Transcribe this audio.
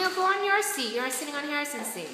Neil, go on your seat. You're sitting on Harrison's seat.